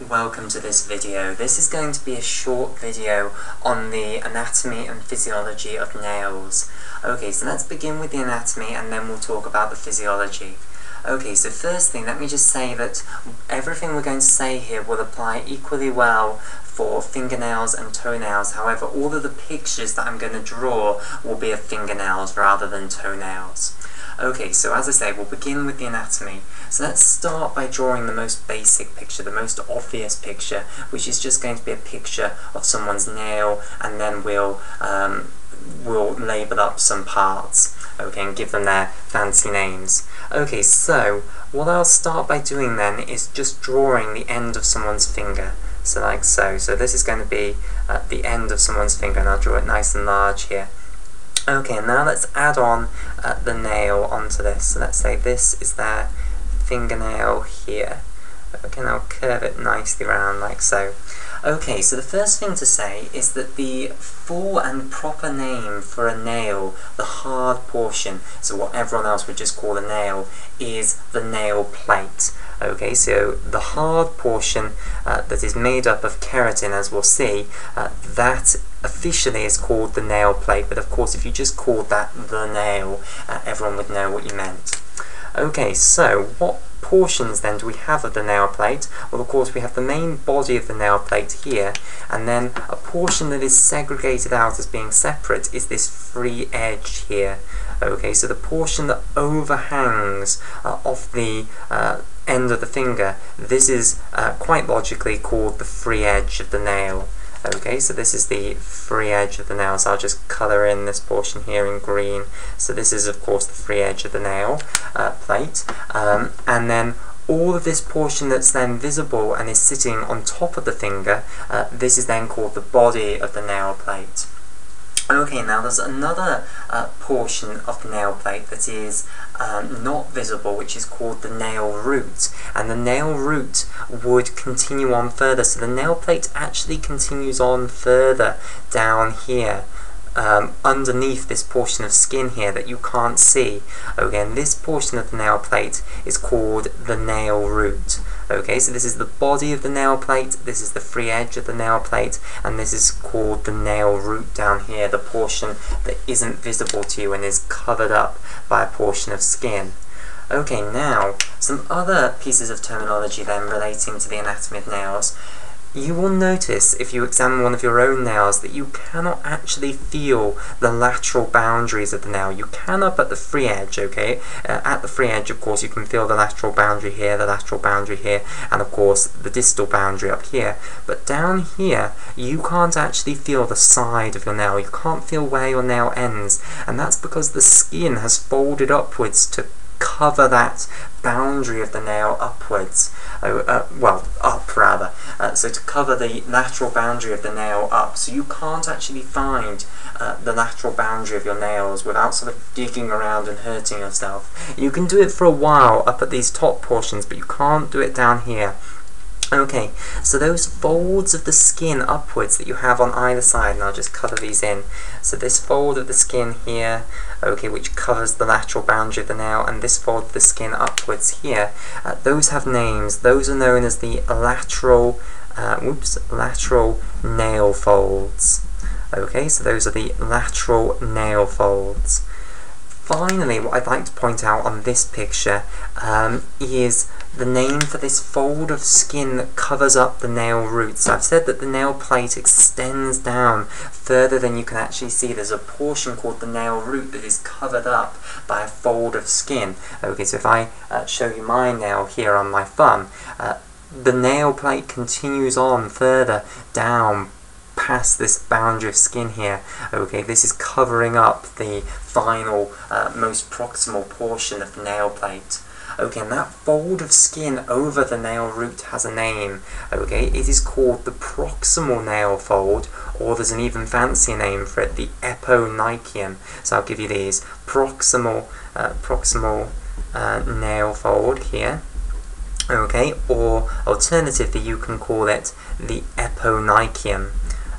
welcome to this video. This is going to be a short video on the anatomy and physiology of nails. Okay, so let's begin with the anatomy and then we'll talk about the physiology. Okay, so first thing, let me just say that everything we're going to say here will apply equally well for fingernails and toenails. However, all of the pictures that I'm going to draw will be of fingernails rather than toenails. Okay, so as I say, we'll begin with the anatomy. So let's start by drawing the most basic picture, the most obvious picture, which is just going to be a picture of someone's nail, and then we'll, um, we'll label up some parts, okay, and give them their fancy names. Okay, so what I'll start by doing then is just drawing the end of someone's finger. So like so. So this is going to be at the end of someone's finger, and I'll draw it nice and large here. Okay, now let's add on uh, the nail onto this. So let's say this is their fingernail here. Okay, now curve it nicely around like so. Okay, so the first thing to say is that the full and proper name for a nail, the hard portion, so what everyone else would just call a nail, is the nail plate. Okay, so the hard portion uh, that is made up of keratin, as we'll see, uh, that officially is called the nail plate, but of course if you just called that the nail, uh, everyone would know what you meant. Okay, so what portions then do we have of the nail plate? Well, of course, we have the main body of the nail plate here, and then a portion that is segregated out as being separate is this free edge here. Okay, so the portion that overhangs uh, off the uh, end of the finger, this is uh, quite logically called the free edge of the nail. Okay, so this is the free edge of the nail, so I'll just colour in this portion here in green. So this is of course the free edge of the nail uh, plate. Um, and then all of this portion that's then visible and is sitting on top of the finger, uh, this is then called the body of the nail plate. Okay, now there's another uh, portion of the nail plate that is um, not visible, which is called the nail root. And the nail root would continue on further, so the nail plate actually continues on further down here. Um, underneath this portion of skin here that you can't see. Again, this portion of the nail plate is called the nail root. Okay, so this is the body of the nail plate, this is the free edge of the nail plate, and this is called the nail root down here, the portion that isn't visible to you and is covered up by a portion of skin. Okay, now, some other pieces of terminology then relating to the anatomy of nails you will notice if you examine one of your own nails that you cannot actually feel the lateral boundaries of the nail. You can up at the free edge, okay? Uh, at the free edge, of course, you can feel the lateral boundary here, the lateral boundary here, and of course the distal boundary up here. But down here, you can't actually feel the side of your nail. You can't feel where your nail ends, and that's because the skin has folded upwards to cover that boundary of the nail upwards. Oh, uh, well, up rather. Uh, so to cover the lateral boundary of the nail up. So you can't actually find uh, the lateral boundary of your nails without sort of digging around and hurting yourself. You can do it for a while up at these top portions, but you can't do it down here. Okay, so those folds of the skin upwards that you have on either side, and I'll just cover these in. So this fold of the skin here, okay, which covers the lateral boundary of the nail, and this folds the skin upwards here, uh, those have names. Those are known as the lateral, uh, whoops, lateral nail folds. Okay, so those are the lateral nail folds. Finally, what I'd like to point out on this picture um, is the name for this fold of skin that covers up the nail root. So I've said that the nail plate extends down further than you can actually see. There's a portion called the nail root that is covered up by a fold of skin. Okay, so if I uh, show you my nail here on my thumb, uh, the nail plate continues on further down past this boundary of skin here. Okay, this is covering up the final, uh, most proximal portion of the nail plate. Okay, and that fold of skin over the nail root has a name. Okay, it is called the proximal nail fold, or there's an even fancier name for it, the eponychium. So I'll give you these. Proximal, uh, proximal uh, nail fold here okay, or alternatively you can call it the eponychium.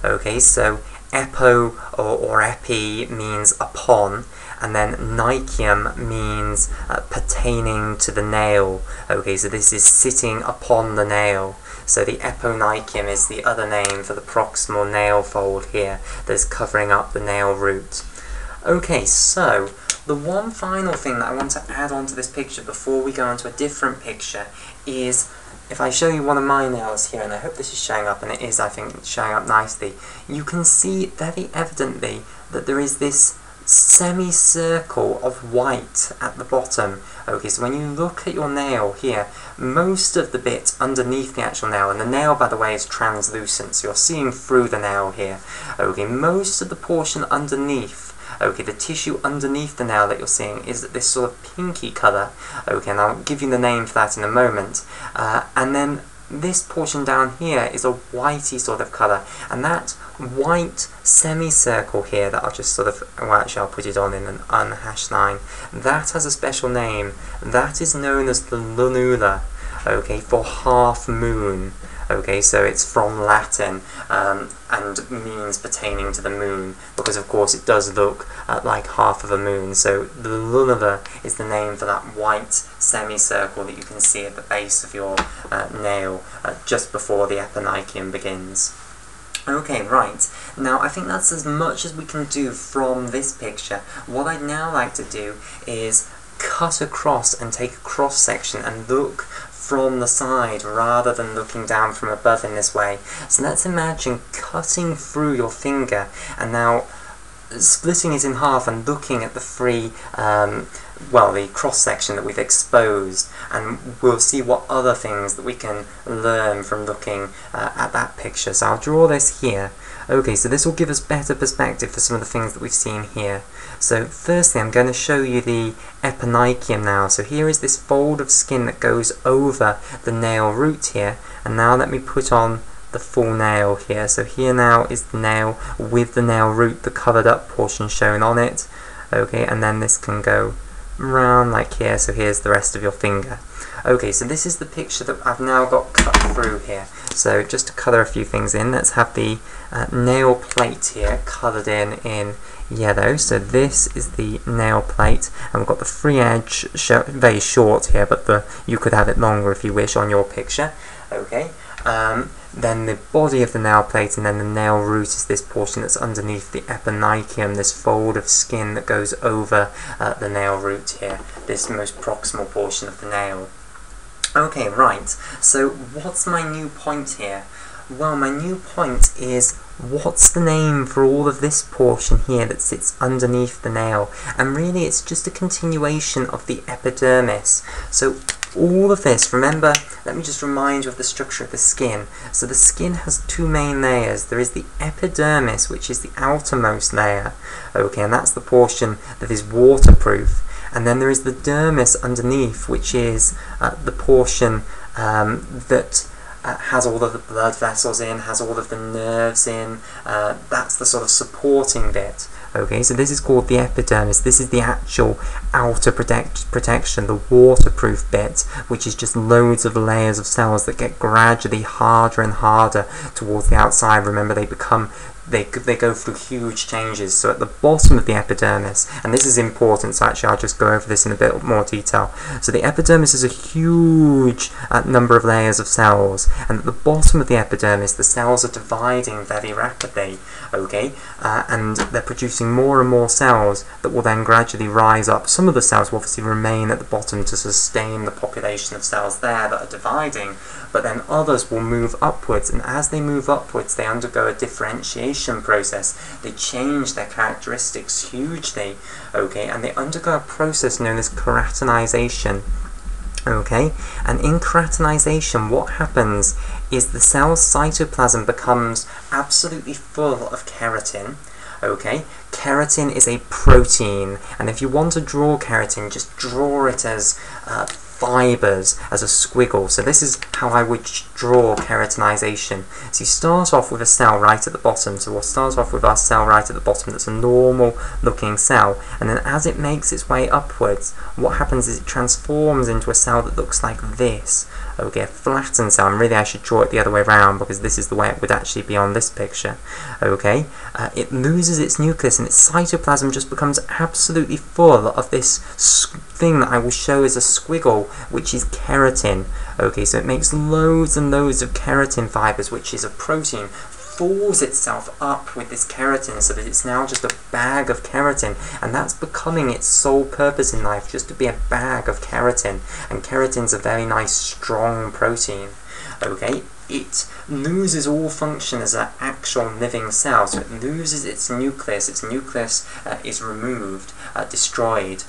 Okay, so epo or, or epi means upon, and then nychium means uh, pertaining to the nail. Okay, so this is sitting upon the nail. So the eponychium is the other name for the proximal nail fold here that's covering up the nail root. Okay, so the one final thing that I want to add on to this picture before we go on to a different picture is if I show you one of my nails here, and I hope this is showing up, and it is, I think, showing up nicely, you can see very evidently that there is this semicircle of white at the bottom. Okay, so when you look at your nail here, most of the bit underneath the actual nail, and the nail, by the way, is translucent, so you're seeing through the nail here. Okay, most of the portion underneath Okay, the tissue underneath the nail that you're seeing is this sort of pinky colour. Okay, and I'll give you the name for that in a moment. Uh, and then this portion down here is a whitey sort of colour, and that white semicircle here that I'll just sort of, well actually I'll put it on in an unhashed line, that has a special name. That is known as the lunula, okay, for half moon. Okay, so it's from Latin um, and means pertaining to the moon, because of course it does look uh, like half of a moon. So the lunula is the name for that white semicircle that you can see at the base of your uh, nail uh, just before the eponychium begins. Okay, right. Now, I think that's as much as we can do from this picture. What I'd now like to do is cut across and take a cross section and look from the side rather than looking down from above in this way. So let's imagine cutting through your finger and now splitting it in half and looking at the free, um, well, the cross-section that we've exposed, and we'll see what other things that we can learn from looking uh, at that picture. So I'll draw this here. Okay, so this will give us better perspective for some of the things that we've seen here. So firstly I'm going to show you the eponychium now. So here is this fold of skin that goes over the nail root here. And now let me put on the full nail here. So here now is the nail with the nail root, the covered up portion shown on it. Okay, and then this can go round like here, so here's the rest of your finger. Okay, so this is the picture that I've now got cut through here. So just to colour a few things in, let's have the uh, nail plate here coloured in in yellow. So this is the nail plate, and we've got the free edge sh very short here, but the you could have it longer if you wish on your picture. Okay. Um, then the body of the nail plate and then the nail root is this portion that's underneath the eponychium, this fold of skin that goes over uh, the nail root here, this most proximal portion of the nail. Okay, right, so what's my new point here? Well, my new point is what's the name for all of this portion here that sits underneath the nail? And really it's just a continuation of the epidermis. So all of this, remember, let me just remind you of the structure of the skin. So the skin has two main layers. There is the epidermis, which is the outermost layer, okay, and that's the portion that is waterproof. And then there is the dermis underneath, which is uh, the portion um, that uh, has all of the blood vessels in, has all of the nerves in. Uh, that's the sort of supporting bit. Okay, so this is called the epidermis. This is the actual outer protect protection, the waterproof bit, which is just loads of layers of cells that get gradually harder and harder towards the outside. Remember, they become they, they go through huge changes. So at the bottom of the epidermis, and this is important, so actually I'll just go over this in a bit more detail. So the epidermis is a huge uh, number of layers of cells, and at the bottom of the epidermis, the cells are dividing very rapidly, okay? Uh, and they're producing more and more cells that will then gradually rise up. Some of the cells will obviously remain at the bottom to sustain the population of cells there that are dividing, but then others will move upwards, and as they move upwards, they undergo a differentiation process. They change their characteristics hugely, okay, and they undergo a process known as keratinization. Okay, and in keratinization, what happens is the cell's cytoplasm becomes absolutely full of keratin. Okay, keratin is a protein, and if you want to draw keratin, just draw it as uh, fibers as a squiggle. So this is how I would draw keratinization. So you start off with a cell right at the bottom. So we'll start off with our cell right at the bottom that's a normal looking cell. And then as it makes its way upwards, what happens is it transforms into a cell that looks like this. Okay, a flattened cell. And really I should draw it the other way around because this is the way it would actually be on this picture. Okay, uh, it loses its nucleus and its cytoplasm just becomes absolutely full of this thing that I will show is a squiggle, which is keratin. Okay, so it makes loads and loads of keratin fibers, which is a protein, falls itself up with this keratin so that it's now just a bag of keratin. And that's becoming its sole purpose in life just to be a bag of keratin. And keratin's a very nice strong protein. Okay it loses all function as an actual living cell. So it loses its nucleus. Its nucleus uh, is removed uh, destroyed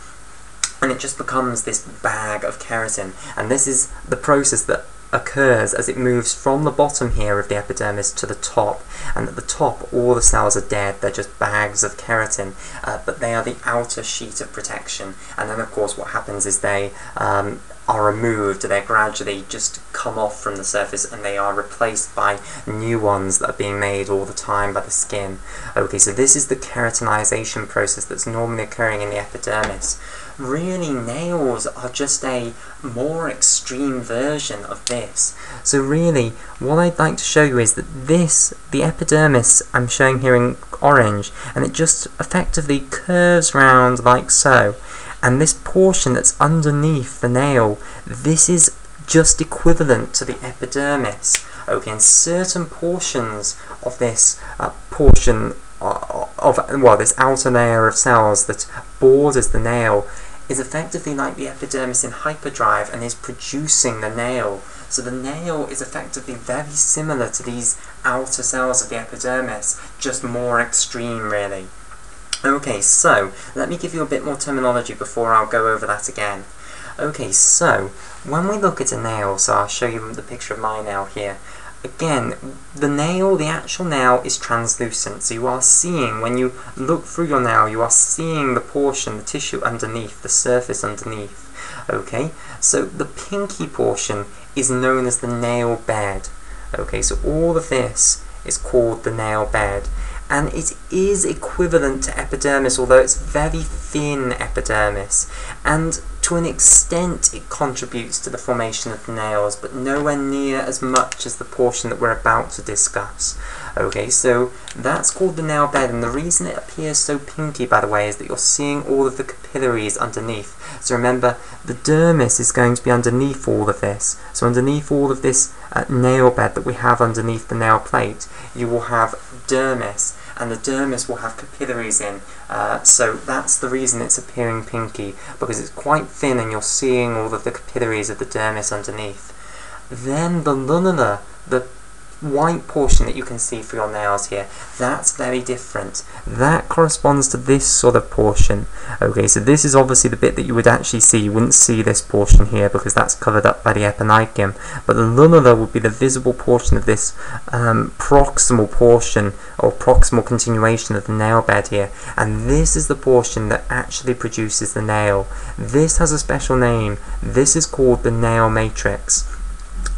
and it just becomes this bag of keratin and this is the process that occurs as it moves from the bottom here of the epidermis to the top. And at the top all the cells are dead. They're just bags of keratin uh, but they are the outer sheet of protection. And then of course what happens is they um, are removed, they gradually just come off from the surface and they are replaced by new ones that are being made all the time by the skin. Okay, so this is the keratinization process that's normally occurring in the epidermis. Really, nails are just a more extreme version of this. So really, what I'd like to show you is that this, the epidermis, I'm showing here in orange, and it just effectively curves round like so and this portion that's underneath the nail, this is just equivalent to the epidermis. Okay, and certain portions of this uh, portion of, of, well, this outer layer of cells that borders the nail is effectively like the epidermis in hyperdrive and is producing the nail. So the nail is effectively very similar to these outer cells of the epidermis, just more extreme really. Okay, so let me give you a bit more terminology before I'll go over that again. Okay, so when we look at a nail, so I'll show you the picture of my nail here. Again, the nail, the actual nail is translucent, so you are seeing, when you look through your nail, you are seeing the portion, the tissue underneath, the surface underneath. Okay, so the pinky portion is known as the nail bed. Okay, so all of this is called the nail bed and it is equivalent to epidermis, although it's very thin epidermis, and to an extent it contributes to the formation of nails, but nowhere near as much as the portion that we're about to discuss. Okay, so that's called the nail bed, and the reason it appears so pinky, by the way, is that you're seeing all of the capillaries underneath. So remember, the dermis is going to be underneath all of this. So underneath all of this uh, nail bed that we have underneath the nail plate, you will have dermis, and the dermis will have capillaries in. Uh, so that's the reason it's appearing pinky, because it's quite thin and you're seeing all of the capillaries of the dermis underneath. Then the lunula, the white portion that you can see for your nails here, that's very different. That corresponds to this sort of portion. Okay, so this is obviously the bit that you would actually see. You wouldn't see this portion here because that's covered up by the eponychium. But the lunula would be the visible portion of this um, proximal portion or proximal continuation of the nail bed here. And this is the portion that actually produces the nail. This has a special name. This is called the nail matrix.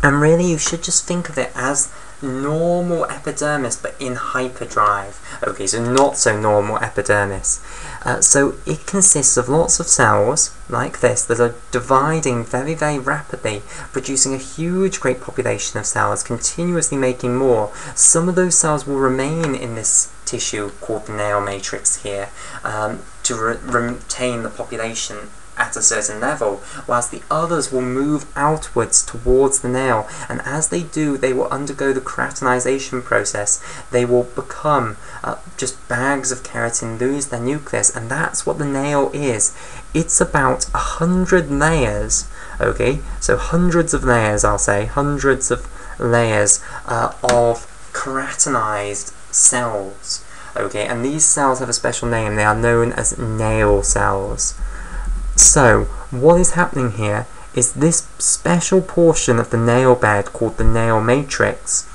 And really you should just think of it as normal epidermis but in hyperdrive. Okay, so not so normal epidermis. Uh, so it consists of lots of cells like this that are dividing very very rapidly, producing a huge great population of cells, continuously making more. Some of those cells will remain in this tissue called the nail matrix here um, to re retain the population at a certain level, whilst the others will move outwards towards the nail, and as they do, they will undergo the keratinization process. They will become uh, just bags of keratin, lose their nucleus, and that's what the nail is. It's about a hundred layers, okay? So hundreds of layers, I'll say, hundreds of layers uh, of keratinized cells. Okay, and these cells have a special name. They are known as nail cells. So, what is happening here is this special portion of the nail bed called the nail matrix.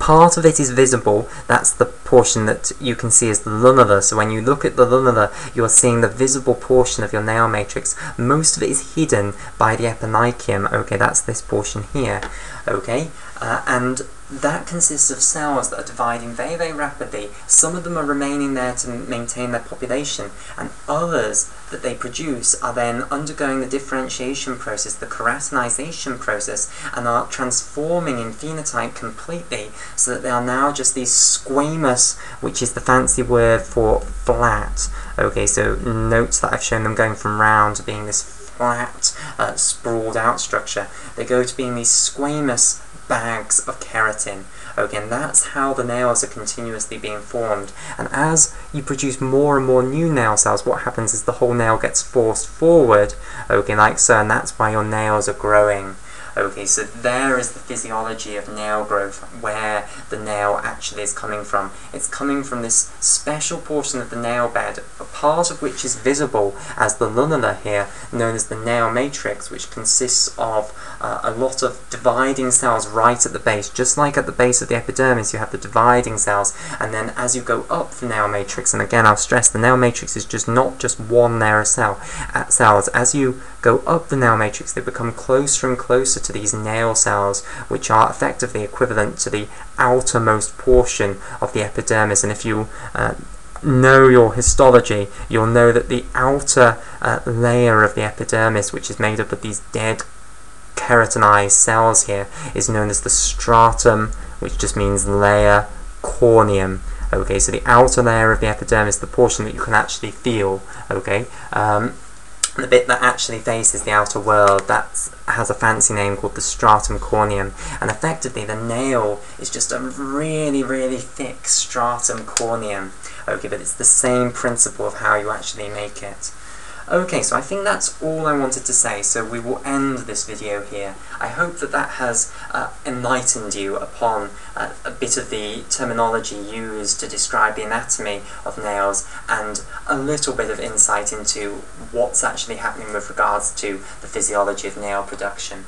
Part of it is visible, that's the portion that you can see as the lunula. So when you look at the lunula, you are seeing the visible portion of your nail matrix. Most of it is hidden by the eponychium. Okay, that's this portion here. Okay, uh, and that consists of cells that are dividing very, very rapidly. Some of them are remaining there to maintain their population, and others that they produce are then undergoing the differentiation process, the keratinization process, and are transforming in phenotype completely so that they are now just these squamous, which is the fancy word for flat. Okay, so note that I've shown them going from round to being this flat, uh, sprawled out structure. They go to being these squamous bags of keratin. Okay, and that's how the nails are continuously being formed. And as you produce more and more new nail cells, what happens is the whole nail gets forced forward, okay, like so, and that's why your nails are growing. Okay, so there is the physiology of nail growth, where the nail actually is coming from. It's coming from this special portion of the nail bed, a part of which is visible as the lunula here, known as the nail matrix, which consists of uh, a lot of dividing cells right at the base. Just like at the base of the epidermis, you have the dividing cells, and then as you go up the nail matrix, and again I'll stress the nail matrix is just not just one of cell, at cells. As you go up the nail matrix, they become closer and closer to these nail cells, which are effectively equivalent to the outermost portion of the epidermis. And if you uh, know your histology, you'll know that the outer uh, layer of the epidermis, which is made up of these dead keratinized cells here, is known as the stratum, which just means layer corneum. Okay, so the outer layer of the epidermis, the portion that you can actually feel. Okay, um, the bit that actually faces the outer world, that has a fancy name called the stratum corneum, and effectively the nail is just a really, really thick stratum corneum. Okay, but it's the same principle of how you actually make it. Okay, so I think that's all I wanted to say, so we will end this video here. I hope that that has uh, enlightened you upon uh, a bit of the terminology used to describe the anatomy of nails and a little bit of insight into what's actually happening with regards to the physiology of nail production.